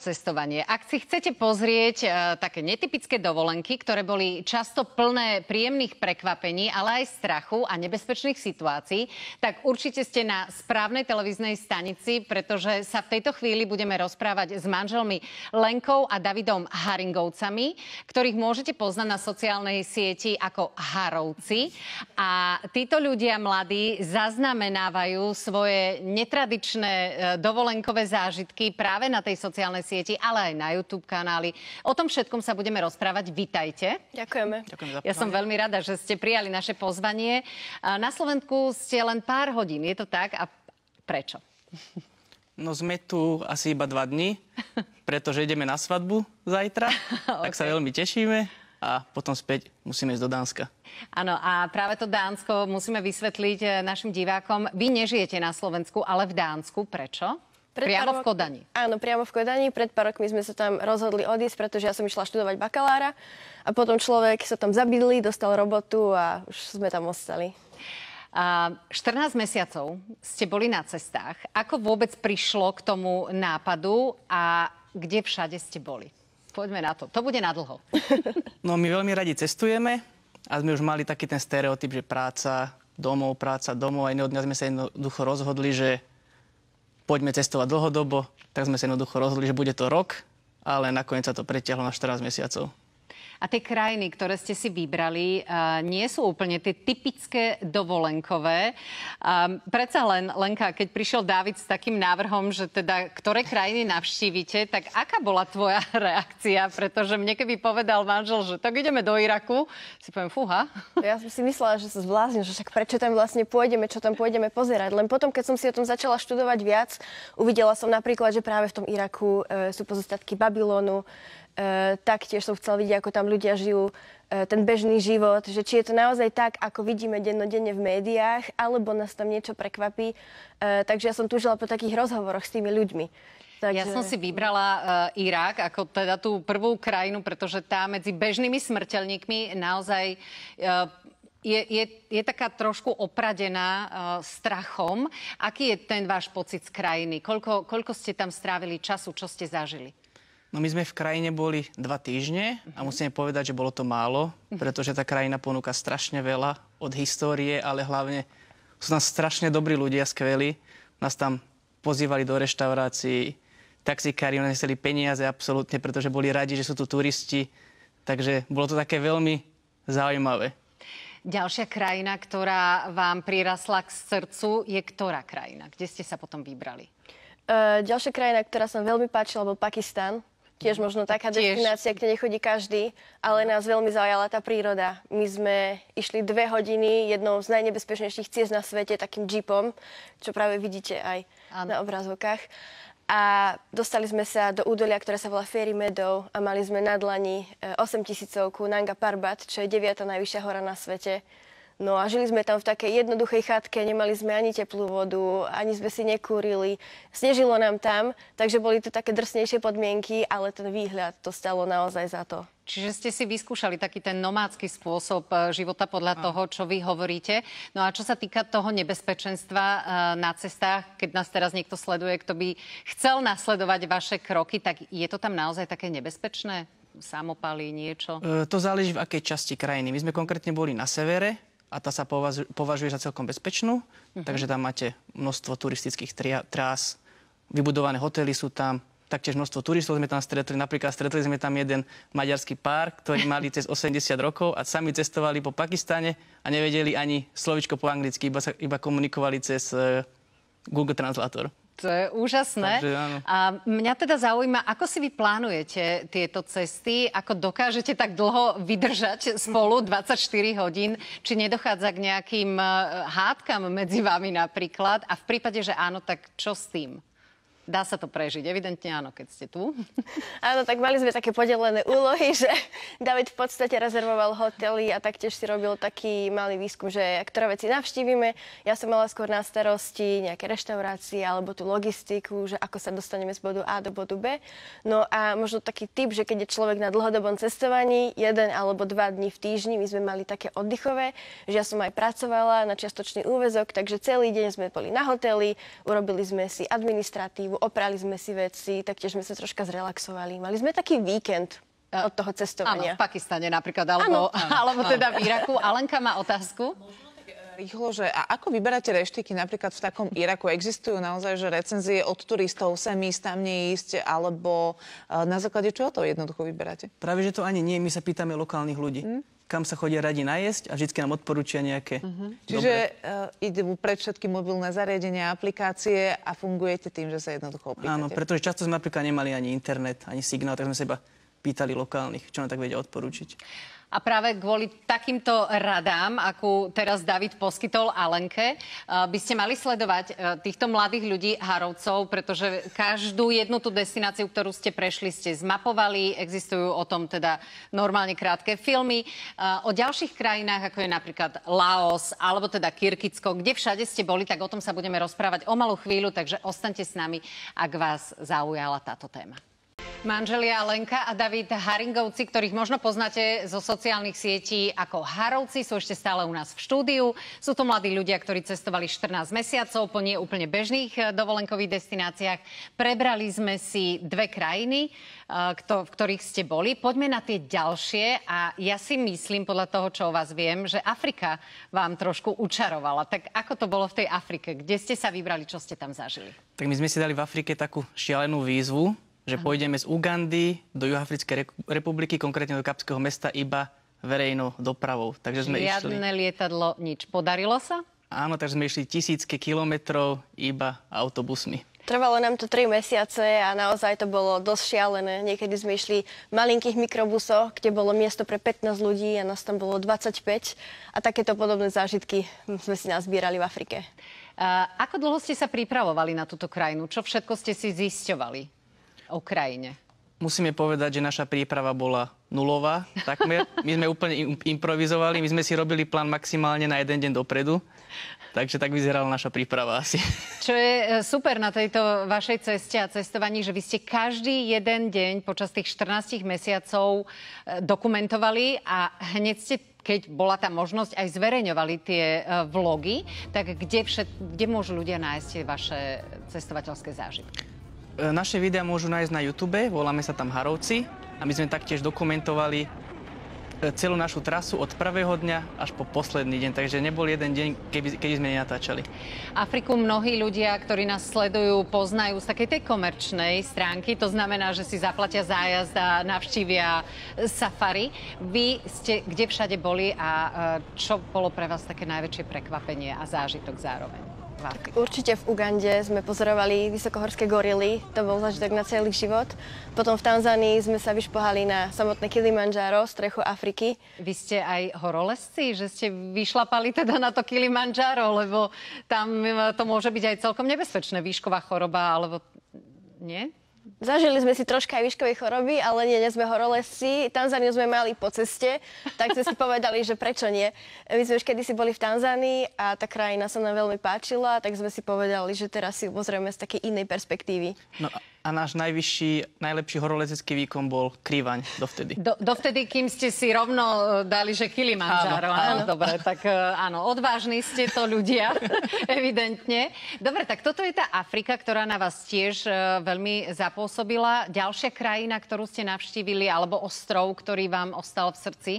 cestovanie. Ak si chcete pozrieť uh, také netypické dovolenky, ktoré boli často plné príjemných prekvapení, ale aj strachu a nebezpečných situácií, tak určite ste na správnej televíznej stanici, pretože sa v tejto chvíli budeme rozprávať s manželmi Lenkou a Davidom Haringovcami, ktorých môžete poznať na sociálnej sieti ako Harovci. A títo ľudia mladí zaznamenávajú svoje netradičné uh, dovolenkové zážitky práve na tej sociálnej sieti, ale aj na YouTube kanály. O tom všetkom sa budeme rozprávať. Vítajte. Ďakujeme. Ďakujem za Ja som veľmi rada, že ste prijali naše pozvanie. Na Slovensku ste len pár hodín, je to tak? A prečo? No sme tu asi iba dva dní, pretože ideme na svadbu zajtra, tak sa veľmi tešíme a potom späť musíme ísť do Dánska. Áno, a práve to Dánsko musíme vysvetliť eh, našim divákom. Vy nežijete na Slovensku, ale v Dánsku. Prečo? Pred Priamo pár v Kodani. Áno, priamo v Kodani. Pred pár rokmi sme sa tam rozhodli odísť, pretože ja som išla študovať bakalára a potom človek sa tam zabydli, dostal robotu a už sme tam ostali. A 14 mesiacov ste boli na cestách. Ako vôbec prišlo k tomu nápadu a kde všade ste boli? Poďme na to. To bude na dlho. No my veľmi radi cestujeme a sme už mali taký ten stereotyp, že práca domov, práca domov a jedného dňa sme sa jednoducho rozhodli, že poďme cestovať dlhodobo, tak sme sa jednoducho rozhodli, že bude to rok, ale nakoniec sa to pretiahlo na 14 mesiacov. A tie krajiny, ktoré ste si vybrali, uh, nie sú úplne tie typické dovolenkové. Um, predsa len, Lenka, keď prišiel Dávid s takým návrhom, že teda ktoré krajiny navštívite, tak aká bola tvoja reakcia? Pretože mne keby povedal manžel, že tak ideme do Iraku, si poviem, fúha. Ja som si myslela, že sa zblázním, že však prečo tam vlastne pôjdeme, čo tam pôjdeme pozerať. Len potom, keď som si o tom začala študovať viac, uvidela som napríklad, že práve v tom Iraku e, sú pozostatky Babylonu. E, taktiež som chcela vidieť, ako tam ľudia žijú, e, ten bežný život, že či je to naozaj tak, ako vidíme dennodenne v médiách, alebo nás tam niečo prekvapí. E, takže ja som túžila po takých rozhovoroch s tými ľuďmi. Takže... Ja som si vybrala uh, Irak ako teda tú prvú krajinu, pretože tá medzi bežnými smrteľníkmi naozaj uh, je, je, je taká trošku opradená uh, strachom. Aký je ten váš pocit z krajiny? Koľko, koľko ste tam strávili času? Čo ste zažili? No my sme v krajine boli dva týždne a musíme povedať, že bolo to málo, pretože tá krajina ponúka strašne veľa od histórie, ale hlavne sú tam strašne dobrí ľudia, skvelí. Nás tam pozývali do reštaurácií, taxikári nám neseli peniaze absolútne, pretože boli radi, že sú tu turisti. Takže bolo to také veľmi zaujímavé. Ďalšia krajina, ktorá vám prirasla k srdcu, je ktorá krajina? Kde ste sa potom vybrali? Uh, ďalšia krajina, ktorá sa veľmi páčila, bol Pakistan. Tiež možno taká Tiež. destinácia, kde nechodí každý, ale nás veľmi zaujala tá príroda. My sme išli dve hodiny jednou z najnebezpečnejších ciest na svete, takým jeepom, čo práve vidíte aj Áno. na obrazovkách. A dostali sme sa do údolia, ktoré sa volá Fairy Meadow a mali sme na dlani 8 tisícovku Nanga Parbat, čo je deviata najvyššia hora na svete. No a žili sme tam v takej jednoduchej chatke, nemali sme ani teplú vodu, ani sme si nekúrili. Snežilo nám tam, takže boli to také drsnejšie podmienky, ale ten výhľad to stalo naozaj za to. Čiže ste si vyskúšali taký ten nomádsky spôsob e, života podľa toho, čo vy hovoríte. No a čo sa týka toho nebezpečenstva e, na cestách, keď nás teraz niekto sleduje, kto by chcel nasledovať vaše kroky, tak je to tam naozaj také nebezpečné? Samopaly, niečo? E, To záleží v akej časti krajiny. My sme konkrétne boli na severe a tá sa považuje, za celkom bezpečnú, takže tam máte množstvo turistických tria- trás, vybudované hotely sú tam, taktiež množstvo turistov sme tam stretli. Napríklad stretli sme tam jeden maďarský pár, ktorí mali cez 80 rokov a sami cestovali po Pakistane a nevedeli ani slovičko po anglicky, iba, sa, iba komunikovali cez e, Google Translator. To je úžasné. Takže áno. A mňa teda zaujíma, ako si vy plánujete tieto cesty, ako dokážete tak dlho vydržať spolu 24 hodín, či nedochádza k nejakým eh, hádkam medzi vami napríklad a v prípade, že áno, tak čo s tým? Dá sa to prežiť? Evidentne áno, keď ste tu. Áno, tak mali sme také podelené úlohy, že David v podstate rezervoval hotely a taktiež si robil taký malý výskum, že ktoré veci navštívime. Ja som mala skôr na starosti nejaké reštaurácie alebo tú logistiku, že ako sa dostaneme z bodu A do bodu B. No a možno taký typ, že keď je človek na dlhodobom cestovaní, jeden alebo dva dní v týždni, my sme mali také oddychové, že ja som aj pracovala na čiastočný úvezok, takže celý deň sme boli na hoteli, urobili sme si administratívu, alternatívu, oprali sme si veci, taktiež sme sa troška zrelaxovali. Mali sme taký víkend od toho Áno, cestovania. v Pakistane napríklad, alebo, alebo teda v Iraku. Alenka má otázku. Rýchlo, že a ako vyberáte reštiky napríklad v takom Iraku? Existujú naozaj, že recenzie od turistov, sem ísť, tam neísť, alebo e, na základe čoho to jednoducho vyberáte? Práve, že to ani nie, my sa pýtame lokálnych ľudí. Kam sa chodia radi najesť a vždy nám odporúčia nejaké Čiže uh, idú pred všetky mobilné zariadenia, aplikácie a fungujete tým, že sa jednoducho opýtate. Áno, pretože často sme napríklad nemali ani internet, ani signál, tak sme sa iba pýtali lokálnych, čo nám tak vedia odporúčiť. A práve kvôli takýmto radám, akú teraz David poskytol Alenke, eh, by ste mali sledovať eh, týchto mladých ľudí, Harovcov, pretože každú jednu tú destináciu, ktorú ste prešli, ste zmapovali. Existujú o tom teda normálne krátke filmy. Eh, O ďalších krajinách, ako je napríklad Laos, alebo teda Kyrgyzsko, kde všade ste boli, tak o tom sa budeme rozprávať o malú chvíľu, takže ostaňte s nami, ak vás zaujala táto téma. Manželia Lenka a David Haringovci, ktorých možno poznáte zo sociálnych sietí ako Harovci, sú ešte stále u nás v štúdiu. Sú to mladí ľudia, ktorí cestovali 14 mesiacov po nie úplne bežných eh, dovolenkových destináciách. Prebrali sme si dve krajiny, eh, v ktorých ste boli. Poďme na tie ďalšie a ja si myslím, podľa toho, čo o vás viem, že Afrika vám trošku učarovala. Tak ako to bolo v tej Afrike? Kde ste sa vybrali, čo ste tam zažili? Tak my sme si dali v Afrike takú šialenú výzvu, že pôjdeme z Ugandy do Juhafrickej Re- republiky, konkrétne do Kapského mesta, iba verejnou dopravou. Takže sme išli... Žiadne lietadlo, nič. Podarilo sa? Áno, takže sme išli tisícky kilometrov iba autobusmi. Trvalo nám to 3 mesiace a naozaj to bolo dosť šialené. Niekedy sme išli v malinkých mikrobusoch, kde bolo miesto pre 15 ľudí a nás tam bolo 25. A takéto podobné zážitky sme si nazbierali v Afrike. A ako dlho ste sa pripravovali na túto krajinu? Čo všetko ste si zisťovali o krajine? Musíme povedať, že naša príprava bola nulová, takmer. My sme úplne im- improvizovali, my sme si robili plán maximálne na jeden deň dopredu. Takže tak vyzerala naša príprava asi. Čo je e, super na tejto vašej ceste a cestovaní, že vy ste každý jeden deň počas tých 14 mesiacov e, dokumentovali a hneď ste keď bola tá možnosť, aj zverejňovali tie e, vlogy, tak kde, všet, kde môžu ľudia nájsť tie vaše cestovateľské zážitky? E, Naše videá môžu nájsť na YouTube, voláme sa tam Harovci a my sme taktiež dokumentovali e, celú našu trasu od prvého dňa až po posledný deň, takže nebol jeden deň, keby, keby sme nenatáčali. Afriku mnohí ľudia, ktorí nás sledujú, poznajú z takej tej komerčnej stránky. To znamená, že si zaplatia zájazd a navštívia safari. Vy ste kde všade boli a e, čo bolo pre vás také najväčšie prekvapenie a zážitok zároveň? V Afrike? Určite v Ugande sme pozorovali vysokohorské gorily, to bol zážitok na celý život. Potom v Tanzánii sme sa vyšpohali na samotné Kilimanjaro, strechu Afriky. Vy ste aj horolezci, že ste vyšlapali teda na to Kilimanjaro, lebo tam e, to môže byť aj celkom nebezpečné, výšková choroba, alebo nie? Zažili sme si troška aj výškovej choroby, ale nie, nie sme horolezci. Tanzániu sme mali po ceste, tak sme si povedali, že prečo nie. My sme už kedysi boli v Tanzánii a tá krajina sa nám veľmi páčila, tak sme si povedali, že teraz si ju pozrieme z takej inej perspektívy. No a- náš najvyšší, najlepší horolezecký výkon bol Krivaň dovtedy. Do, dovtedy, kým ste si rovno e, dali, že Kilimanjaro. Áno, Áno, áno. Dobre, tak e, áno, odvážni ste to ľudia, evidentne. Dobre, tak toto je tá Afrika, ktorá na vás tiež e, veľmi zapôsobila. Ďalšia krajina, ktorú ste navštívili, alebo ostrov, ktorý vám ostal v srdci?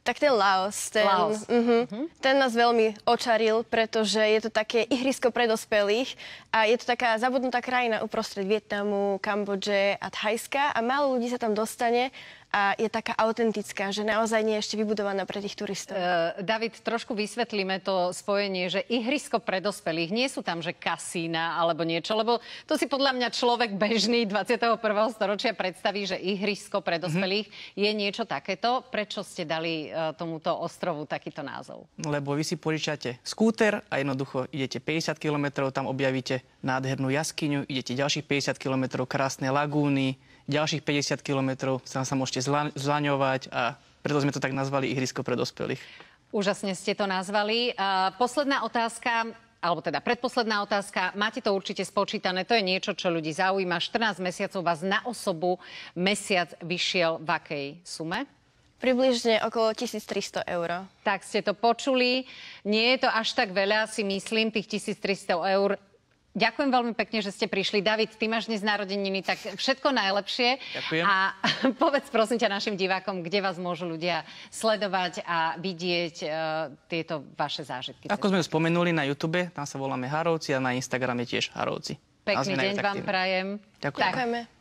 Tak ten Laos, ten, Laos. Uh-huh, ten nás veľmi očaril, pretože je to také ihrisko pre dospelých a je to taká zabudnutá krajina uprostred Vietnamu, Kambodže a Thajska a málo ľudí sa tam dostane a je taká autentická, že naozaj nie je ešte vybudovaná pre tých turistov. E, David, trošku vysvetlíme to spojenie, že ihrisko pre dospelých, nie sú tam, že kasína alebo niečo, lebo to si podľa mňa človek bežný 21. storočia predstaví, že ihrisko pre dospelých mm-hmm. je niečo takéto. Prečo ste dali e, tomuto ostrovu takýto názov? Lebo vy si požičate skúter a jednoducho idete 50 km, tam objavíte nádhernú jaskyňu, idete ďalších 50 km, krásne lagúny, ďalších 50 km tam sa môžete zla- zlaňovať a preto sme to tak nazvali ihrisko pre dospelých. Úžasne ste to nazvali. A posledná otázka, alebo teda predposledná otázka, máte to určite spočítané, to je niečo, čo ľudí zaujíma. 14 mesiacov vás na osobu mesiac vyšiel v akej sume? Približne okolo 1300 eur. Tak ste to počuli. Nie je to až tak veľa, si myslím, tých 1300 eur Ďakujem veľmi pekne, že ste prišli. David, ty máš dnes narodeniny, tak všetko najlepšie. Ďakujem. A povedz prosím ťa našim divákom, kde vás môžu ľudia sledovať a vidieť uh, tieto vaše zážitky. Ako sme spomenuli na YouTube, tam sa voláme Harovci a na Instagrame tiež Harovci. Pekný deň vám prajem. Ďakujem. Ďakujeme.